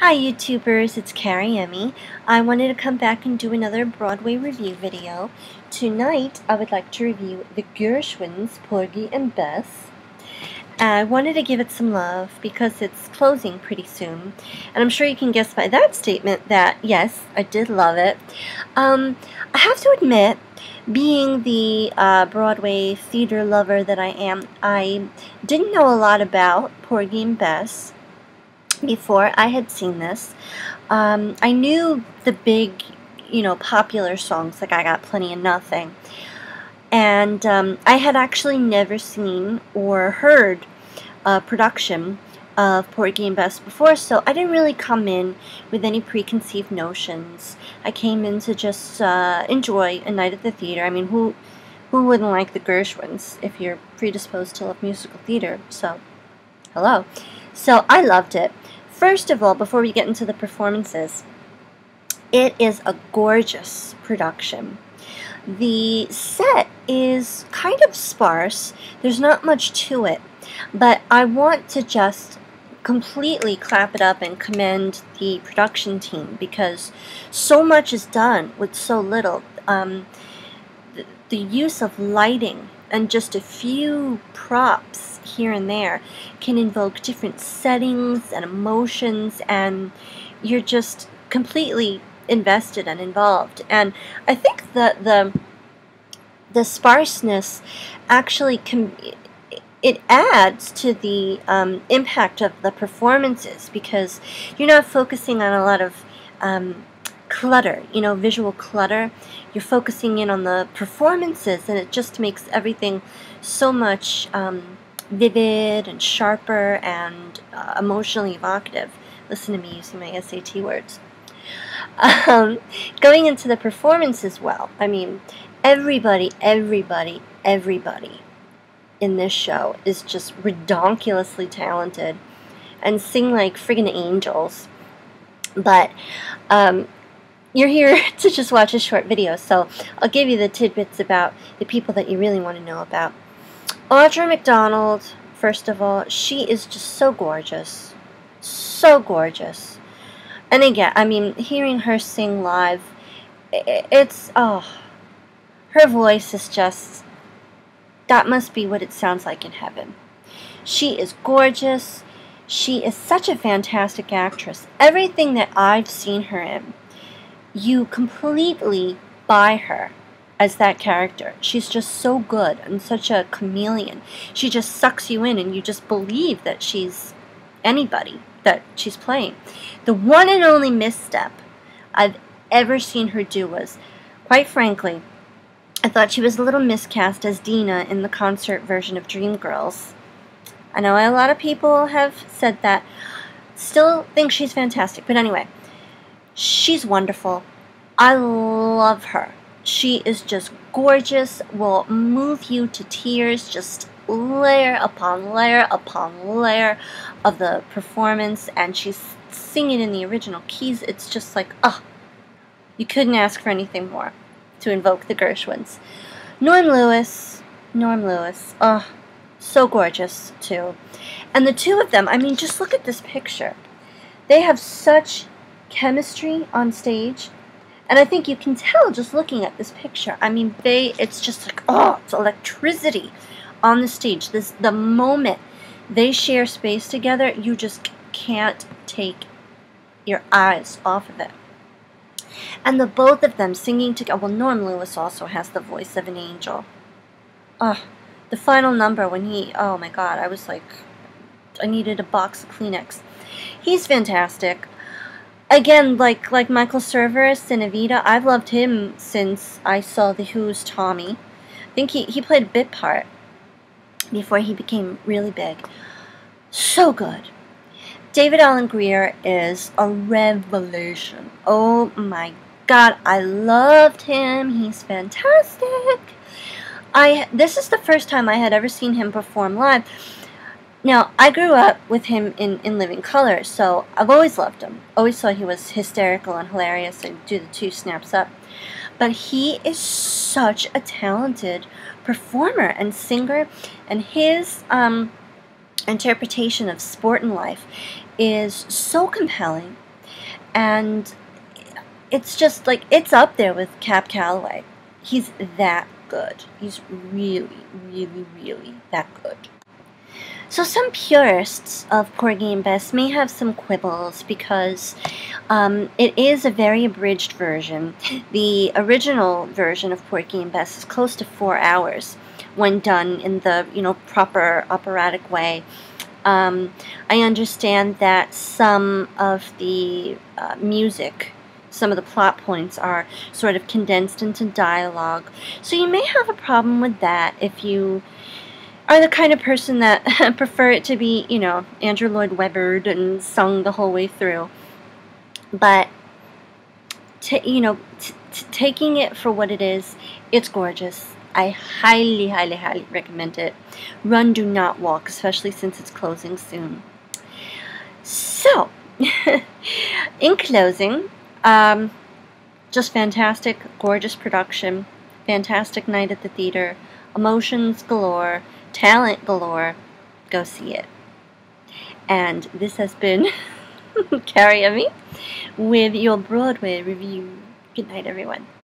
Hi YouTubers, it's Carrie Emmy. I wanted to come back and do another Broadway review video. Tonight I would like to review The Gershwins, Porgy and Bess. I wanted to give it some love because it's closing pretty soon. And I'm sure you can guess by that statement that, yes, I did love it. Um, I have to admit, being the uh, Broadway theater lover that I am, I didn't know a lot about Porgy and Bess before I had seen this. Um, I knew the big, you know, popular songs like I Got Plenty of Nothing. And um, I had actually never seen or heard a production of Porgy and Bess before, so I didn't really come in with any preconceived notions. I came in to just uh, enjoy a night at the theater. I mean, who who wouldn't like the Gershwins if you're predisposed to love musical theater? So, hello. So I loved it. First of all, before we get into the performances, it is a gorgeous production. The set is kind of sparse. There's not much to it. But I want to just completely clap it up and commend the production team because so much is done with so little. Um, the, the use of lighting and just a few props here and there can invoke different settings and emotions and you're just completely invested and involved. And I think that the the sparseness actually com- it adds to the um, impact of the performances because you're not focusing on a lot of um, clutter, you know, visual clutter. You're focusing in on the performances, and it just makes everything so much um, vivid and sharper and uh, emotionally evocative. Listen to me using my SAT words. Um, going into the performance as well, I mean, everybody, everybody, everybody in this show is just redonkulously talented and sing like friggin' angels. But um, you're here to just watch a short video, so I'll give you the tidbits about the people that you really want to know about. Audra McDonald, first of all, she is just so gorgeous. So gorgeous. And again, I mean, hearing her sing live, it's, oh, her voice is just, that must be what it sounds like in heaven. She is gorgeous. She is such a fantastic actress. Everything that I've seen her in, you completely buy her as that character. She's just so good and such a chameleon. She just sucks you in and you just believe that she's anybody that she's playing. The one and only misstep I've ever seen her do was, quite frankly, I thought she was a little miscast as Deena in the concert version of Dreamgirls. I know a lot of people have said that. Still think she's fantastic, but anyway, She's wonderful. I love her. She is just gorgeous, will move you to tears, just layer upon layer upon layer of the performance, and she's singing in the original keys. It's just like, oh, you couldn't ask for anything more to invoke the Gershwins. Norm Lewis, Norm Lewis, oh, so gorgeous too. And the two of them, I mean, just look at this picture. They have such chemistry on stage. And I think you can tell just looking at this picture. I mean, they it's just like, oh, it's electricity on the stage. This the moment they share space together, you just can't take your eyes off of it. And the both of them singing together. Well, Norm Lewis also has the voice of an angel. Oh, the final number when he, oh my God, I was like, I needed a box of Kleenex. He's fantastic again, like like Michael Cerveris and Evita, I've loved him since I saw The Who's Tommy. I think he, he played a bit part before he became really big. So good. David Alan Grier is a revelation. Oh my god, I loved him. He's fantastic. I this is the first time I had ever seen him perform live. Now, I grew up with him in, in living color, so I've always loved him. Always thought he was hysterical and hilarious and do the two snaps up. But he is such a talented performer and singer, and his um, interpretation of Sporting Life is so compelling and it's just like it's up there with Cab Calloway. He's that good. He's really, really, really that good. So some purists of Porgy and Bess may have some quibbles because um, it is a very abridged version. The original version of Porgy and Bess is close to four hours when done in the you know proper operatic way. Um, I understand that some of the uh, music some of the plot points are sort of condensed into dialogue. So you may have a problem with that if you are the kind of person that prefer it to be, you know, Andrew Lloyd Webbered and sung the whole way through. But, you know, taking it for what it is, it's gorgeous. I highly, highly, highly recommend it. Run, do not walk, especially since it's closing soon. So, in closing, um, just fantastic, gorgeous production, fantastic night at the theater, emotions galore, talent galore. Go see it. And this has been Carrie Emmy with your Broadway review. Good night, everyone.